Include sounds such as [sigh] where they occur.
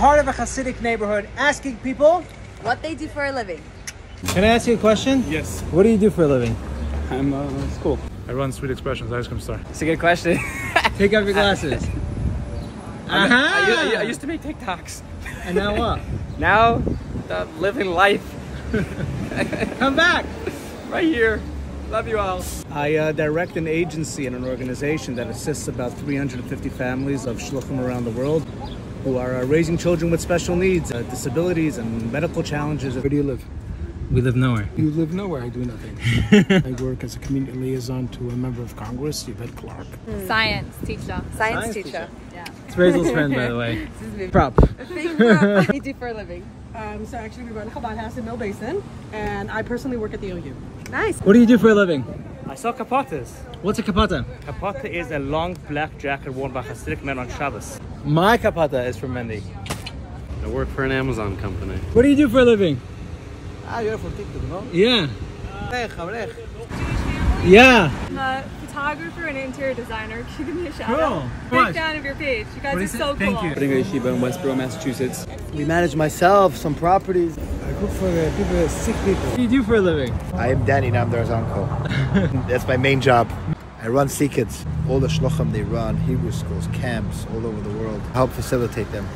heart of a Hasidic neighborhood, asking people, What they do for a living. Can I ask you a question? Yes, What do you do for a living? I'm uh, school. I run Sweet Expressions Ice Cream Store. It's a good question. [laughs] Take off your glasses. [laughs] Uh-huh. I used to make TikToks. And now what? [laughs] Now, uh, living life Come back. right here. Love you all. I uh, direct an agency and an organization that assists about 350 families of shluchim around the world who are uh, raising children with special needs, uh, disabilities, and medical challenges. Where do you live? We live nowhere. You live nowhere. I do nothing. [laughs] I work as a community liaison to a member of Congress, Yvette Clarke. Science teacher. Science, Science teacher. It's Rachel's friend, by the way. [laughs] Prop. Big [laughs] what they do for a living. Um, so actually, we run Chabad House in Mill Basin, and I personally work at the OU. Nice. What do you do for a living? I sell kapatas. What's a kapata? Kapata is a long black jacket worn by Hasidic men on Shabbos. My kapata is from Mendy. I work for an Amazon company. What do you do for a living? Ah, you're from TikTok, no? Yeah. Yeah. I'm a photographer and interior designer. [laughs] Can you give me a shout Cool. out? Come on. Big fan of your page. You guys What are is it? so cool. Thank you. Putting a yeshiva in Westborough, Massachusetts. We manage myself, some properties. I cook for the people, sick people. What do you do for a living? I am Danny Namdar's uncle. [laughs] That's my main job. I run CKids. All the shluchim they run, Hebrew schools, camps all over the world. Help facilitate them.